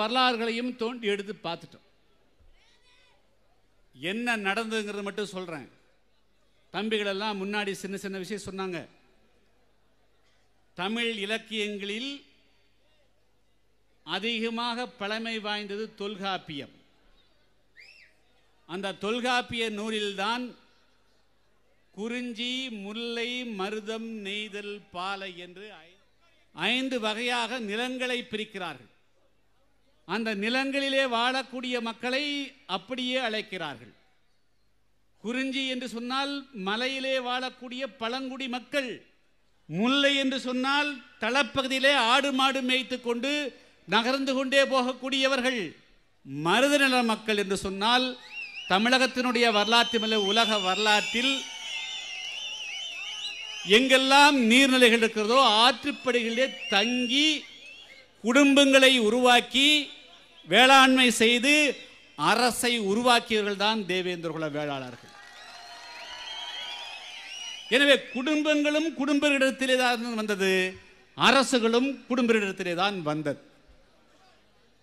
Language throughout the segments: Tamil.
வரலாறுகளையும் தோண்டி எடுத்து பார்த்துட்டோம். என்ன நடந்ததுங்கிறது மட்டும் சொல்கிறேன் தம்பிகளெல்லாம் முன்னாடி சின்ன சின்ன விஷயம் சொன்னாங்க. தமிழ் இலக்கியங்களில் அதிகமாக பழமை வாய்ந்தது தொல்காப்பியம். அந்த தொல்காப்பிய நூலில்தான் குறிஞ்சி முல்லை மருதம் நெய்தல் பாலை என்று ஐந்து வகையாக நிலங்களை பிரிக்கிறார்கள். அந்த நிலங்களிலே வாழக்கூடிய மக்களை அப்படியே அழைக்கிறார்கள். குறிஞ்சி என்று சொன்னால் மலையிலே வாழக்கூடிய பழங்குடி மக்கள் முல்லை என்று சொன்னால் தளப்பகுதியிலே ஆடு மாடு மேய்த்து கொண்டு நகர்ந்து கொண்டே போகக்கூடியவர்கள் மருதநில மக்கள் என்று சொன்னால் தமிழகத்தினுடைய வரலாற்று உலக வரலாற்றில் எங்கெல்லாம் நீர்நிலைகள் இருக்கிறதோ ஆற்றுப்படுகளிலே தங்கி குடும்பங்களை உருவாக்கி வேளாண்மை செய்து அரசை உருவாக்கியவர்கள் தான் தேவேந்திரகுல வேளாளர்கள். எனவே குடும்பங்களும் குடும்பரிடத்திலே தான் வந்தது. அரசுகளும் குடும்பரிடத்திலே தான் வந்தது.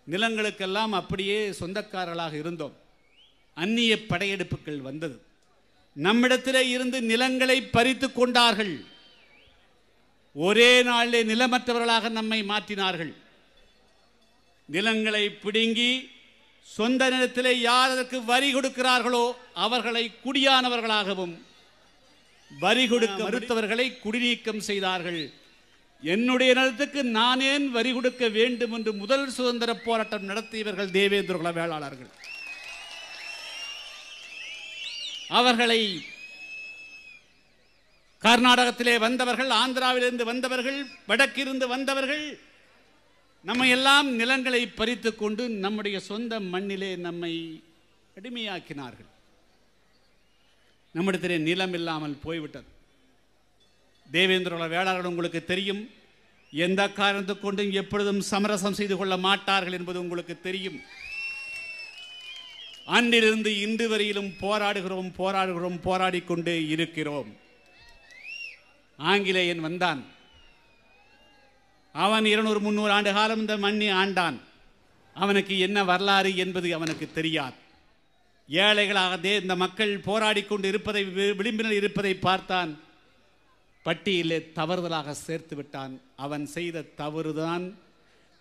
நிலங்களுக்கெல்லாம் அப்படியே சொந்தக்காரர்களாக இருந்தோம். அந்நிய படையெடுப்புகள் வந்தது. நம்மிடத்திலே இருந்து நிலங்களை பறித்து கொண்டார்கள். ஒரே நாளிலே நிலமற்றவர்களாக நம்மை மாற்றினார்கள். நிலங்களை பிடுங்கி சொந்த நிலத்திலே யார் அதற்கு வரி கொடுக்கிறார்களோ அவர்களை குடியானவர்களாகவும் வரி கொடுக்க மறுத்தவர்களை குடிநீக்கம் செய்தார்கள். என்னுடைய நிலத்துக்கு நான் ஏன் வரி கொடுக்க வேண்டும் என்று முதல் சுதந்திர போராட்டம் நடத்தியவர்கள் தேவேந்திரகுல வேளாளர்கள் அவர்களை கர்நாடகத்திலே வந்தவர்கள் ஆந்திராவிலிருந்து வந்தவர்கள் வடக்கிருந்து வந்தவர்கள் நம்ம எல்லாம் நிலங்களை பறித்து கொண்டு நம்முடைய சொந்த மண்ணிலே நம்மை அடிமையாக்கினார்கள். நம்மிடத்திலே நிலம் இல்லாமல் போய்விட்டது. தேவேந்திரோட வேளாளர்கள் உங்களுக்கு தெரியும். எந்த காரணத்தை கொண்டும் எப்பொழுதும் சமரசம் செய்து கொள்ள மாட்டார்கள் என்பது உங்களுக்கு தெரியும். அன்றிலிருந்து இன்று வரையிலும் போராடுகிறோம் போராடுகிறோம் போராடி கொண்டே இருக்கிறோம். ஆங்கிலேயன் வந்தான். அவன் இருநூறு முந்நூறு ஆண்டு காலம் இந்த மண்ணை ஆண்டான். அவனுக்கு என்ன வரலாறு என்பது அவனுக்கு தெரியாது. ஏழைகளாக தே இந்த மக்கள் போராடி கொண்டு இருப்பதை வி- இருப்பதை பார்த்தான். பட்டியலே தவறுதலாக சேர்த்து விட்டான். அவன் செய்த தவறுதான்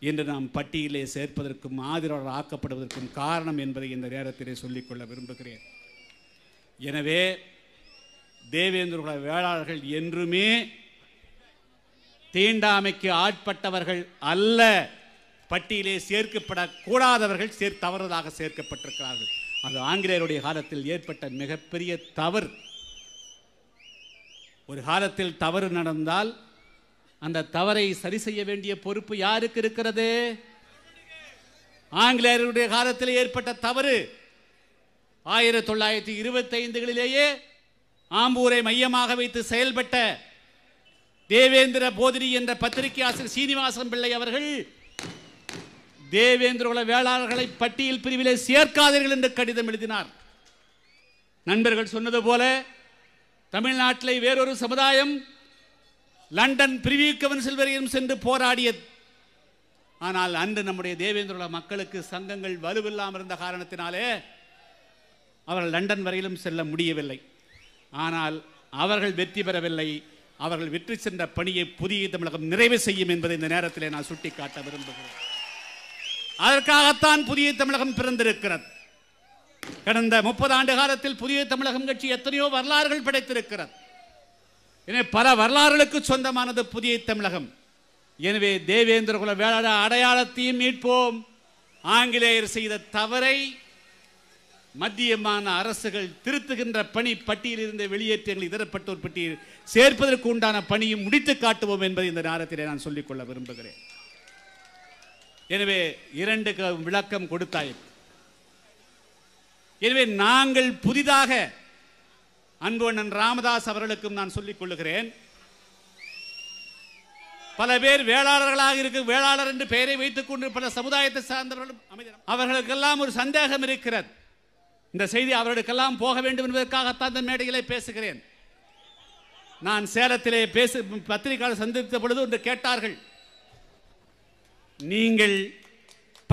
என்று நாம் பட்டியலே சேர்ப்பதற்கும் ஆதரவாளர் ஆக்கப்படுவதற்கும் காரணம் என்பதை இந்த நேரத்திலே சொல்லிக்கொள்ள விரும்புகிறேன். எனவே தேவேந்திரகுல வேளாளர்கள் என்றுமே தீண்டாமைக்கு ஆட்பட்டவர்கள் அல்ல. பட்டியலே சேர்க்கப்படக்கூடாதவர்கள் சேர் தவறுதலாக சேர்க்கப்பட்டிருக்கிறார்கள். அது ஆங்கிலேயருடைய காலத்தில் ஏற்பட்ட மிகப்பெரிய தவறு. ஒரு காலத்தில் தவறு நடந்தால் அந்த தவறை சரி செய்ய வேண்டிய பொறுப்பு யாருக்கு இருக்கிறது? ஆங்கிலேயருடைய காலத்தில் ஏற்பட்ட தவறு. ஆயிரத்தி தொள்ளாயிரத்தி இருபத்தைந்துகளிலேயே ஆம்பூரை மையமாக வைத்து செயல்பட்ட தேவேந்திர போதிரி என்ற பத்திரிகை ஆசிரியர் சீனிவாசன் பிள்ளை அவர்கள் தேவேந்திரகுல வேளாளர்களை பட்டியல் பிரிவிலே சேர்க்காதீர்கள் என்று கடிதம் எழுதினார். நண்பர்கள் சொன்னது போல தமிழ்நாட்டிலே வேறொரு சமுதாயம் லண்டன் பிரிவியூ கவுன்சில் வரையும் சென்று போராடியது. ஆனால் அன்று நம்முடைய தேவேந்திரகுல மக்களுக்கு சங்கங்கள் வலுவில்லாமல் இருந்த காரணத்தினாலே அவர்கள் லண்டன் வரையிலும் செல்ல முடியவில்லை. ஆனால் அவர்கள் வெற்றி பெறவில்லை. அவர்கள் வெற்றி சென்ற பணியை புதிய தமிழகம் நிறைவு செய்யும் என்பதை இந்த நேரத்தில் நான் சுட்டிக்காட்ட விரும்புகிறேன். அதற்காகத்தான் புதிய தமிழகம் பிறந்திருக்கிறது. கடந்த முப்பது ஆண்டு காலத்தில் புதிய தமிழகம் கட்சி எத்தனையோ வரலாறுகள் படைத்திருக்கிறது. எனவே பல வரலாறுகளுக்கு சொந்தமானது புதிய தமிழகம். எனவே தேவேந்திரகுல வேளாள அடையாளத்தையும் மீட்போம். ஆங்கிலேயர் செய்த தவறை மத்தியமான அரசுகள் திருத்துகின்ற பணி பட்டியலிருந்து வெளியேற்றங்கள் இதரப்பட்டோர் பட்டியல் சேர்ப்பதற்கு உண்டான பணியும் முடித்து காட்டுவோம் என்பதை இந்த நேரத்திலே நான் சொல்லிக்கொள்ள விரும்புகிறேன். எனவே இரண்டு விளக்கம் கொடுத்தாய். எனவே நாங்கள் புதிதாக அன்புண்ணன் ராமதாஸ் அவர்களுக்கும் நான் சொல்லிக் கொள்ளுகிறேன். பல பேர் வேளாளர்களாக இருக்கு வேளாளர் என்று பெயரை வைத்துக் கொண்டு பல சமுதாயத்தை சார்ந்தவர்களும் அவர்களுக்கெல்லாம் ஒரு சந்தேகம் இருக்கிறது. இந்த செய்தி அவர்களுக்கெல்லாம் போக வேண்டும் என்பதற்காகத்தான் இந்த மேடையிலே பேசுகிறேன். நான் சேலத்திலே பேசு பத்திரிகையாளர் சந்தித்த பொழுது ஒன்று கேட்டார்கள். நீங்கள்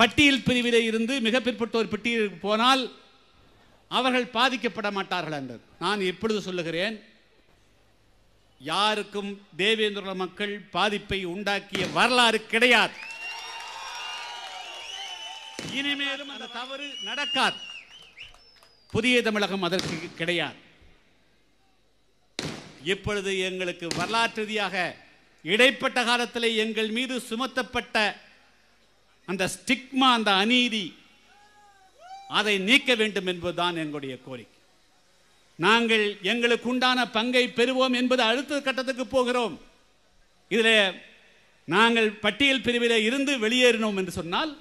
பட்டியல் பிரிவிலே இருந்து மிக பிற்பட்டோர் பட்டியலுக்கு போனால் அவர்கள் பாதிக்கப்பட மாட்டார்கள் என்று நான் எப்பொழுது சொல்லுகிறேன். யாருக்கும் தேவேந்திர மக்கள் பாதிப்பை உண்டாக்கிய வரலாறு கிடையாது. இனிமேலும் அந்த தவறு நடக்காது. புதிய தமிழகம் அதற்கு கிடையாது. இப்பொழுது எங்களுக்கு வரலாற்று ரீதியாக இடைப்பட்ட காலத்தில் எங்கள் மீது சுமத்தப்பட்ட அந்த ஸ்டிக்மா அந்த அநீதி அதை நீக்க வேண்டும் என்பதுதான் எங்களுடைய கோரிக்கை. நாங்கள் எங்களுக்கு உண்டான பங்கை பெறுவோம் என்பது அடுத்த கட்டத்துக்கு போகிறோம். இதில் நாங்கள் பட்டியல் பிரிவில் இருந்து வெளியேறினோம் என்று சொன்னால்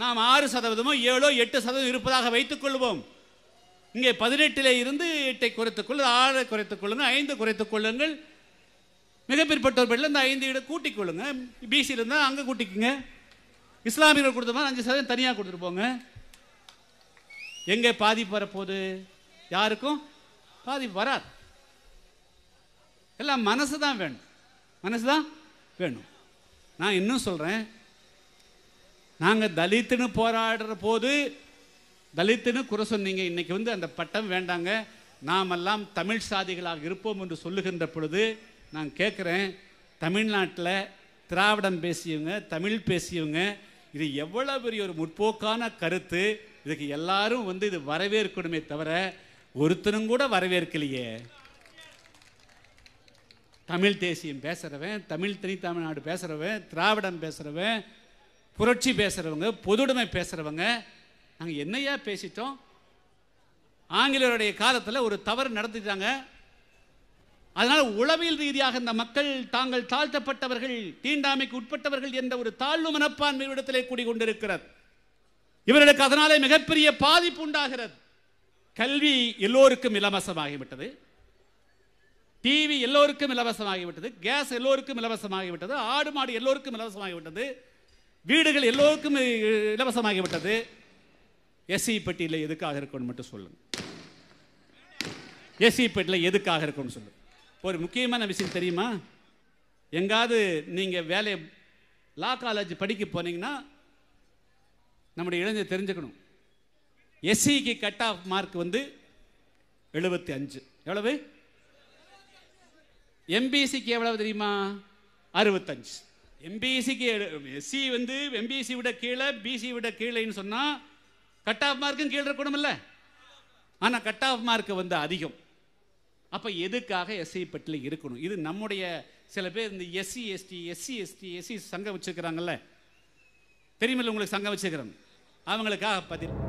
நாம் ஆறு சதவீதமோ ஏழோ எட்டு சதவீதம் இருப்பதாக வைத்துக் கொள்வோம். இங்கே பதினெட்டில் இருந்து எட்டை குறைத்துக் கொள்ளுங்கள் ஆறை குறைத்துக் கொள்ளுங்கள் ஐந்து குறைத்துக் கொள்ளுங்கள். மிகப்பிற்பட்டோர் பிற்பட்டோர் இந்த ஐந்து இடம் கூட்டிக் கொள்ளுங்க பிசி இருந்தால் அங்கே கூட்டிக்குங்க. இஸ்லாமியர்கள் கொடுத்த மாதிரி அஞ்சு சதவீதம் தனியாக கொடுத்துட்டு போங்க. எங்கே பாதிப்பு வரப்போகுது? யாருக்கும்? பாதிப்பு வராது. எல்லாம் மனசு தான் வேணும். மனசு தான் வேணும். நான் இன்னும் சொல்கிறேன் நாங்கள் தலித்துன்னு போராடுற போது தலித்துன்னு குறை சொன்னீங்க. இன்னைக்கு வந்து அந்த பட்டம் வேண்டாங்க. நாமெல்லாம் தமிழ் சாதிகளாக இருப்போம் என்று சொல்லுகின்ற பொழுது நான் கேட்குறேன் தமிழ்நாட்டில் திராவிடம் பேசியவங்க தமிழ் பேசியவங்க இது எவ்வளோ பெரிய ஒரு முற்போக்கான கருத்து. இதுக்கு எல்லாரும் வந்து இது வரவேற்கணுமே தவிர ஒருத்தனும் கூட வரவேற்கலையே. தமிழ் தேசியம் பேசுகிறவன் தமிழ் தனி தமிழ்நாடு பேசுகிறவன் திராவிடம் பேசுகிறவன் புரட்சி பேசுகிறவங்க பொதுடைமை பேசுகிறவங்க நாங்கள் என்னையா பேசிட்டோம்? ஆங்கிலேயருடைய காலத்தில் ஒரு தவறு நடத்திட்டாங்க அதனால் உளவியல் ரீதியாக இந்த மக்கள் தாங்கள் தாழ்த்தப்பட்டவர்கள் தீண்டாமைக்கு உட்பட்டவர்கள் என்ற ஒரு தாழ்வு மனப்பான்மை இடத்திலே கூடிக்கொண்டிருக்கிறது இவர்களுக்கு அதனாலே மிகப்பெரிய பாதிப்பு உண்டாகிறது. கல்வி எல்லோருக்கும் இலவசமாகிவிட்டது. டிவி எல்லோருக்கும் இலவசமாகிவிட்டது. கேஸ் எல்லோருக்கும் இலவசமாகிவிட்டது. ஆடு மாடு எல்லோருக்கும் இலவசமாகிவிட்டது. வீடுகள் எல்லோருக்கும் இலவசமாகிவிட்டது. எஸ்சி பெட்டியில் எதுக்காக இருக்கணும் மட்டும் சொல்லுங்க. எஸ்சி பெட்டியில் எதுக்காக இருக்கணும்னு சொல்லு ஒரு முக்கியமான விஷயம் தெரியுமா? எங்காவது நீங்கள் வேலை லா காலேஜ் படிக்க போனீங்கன்னா நம்முடைய இளைஞர் தெரிஞ்சுக்கணும். எஸ்சிக்கு கட் ஆஃப் மார்க் வந்து எழுபத்தி அஞ்சு. எவ்வளவு? எம்பிசிக்கு எவ்வளவு தெரியுமா? அறுபத்தஞ்சு. எம்பிஎஸ்சிக்கு எஸ்சி வந்து எம்பிசி விட கீழே பிசி விட கீழேன்னு சொன்னால் கட் ஆஃப் மார்க்கும் கீழே இருக்கணும்ல ஆனால் கட் ஆஃப் மார்க் வந்து அதிகம். அப்போ எதுக்காக எஸ்சி பட்டியலில் இருக்கணும்? இது நம்முடைய சில பேர் இந்த SC ST SC ST SC சங்கம் வச்சுருக்கிறாங்கல்ல? தெரியுமில்ல உங்களுக்கு சங்கம் வச்சுருக்கிறாங்க அவங்களுக்காக பதில்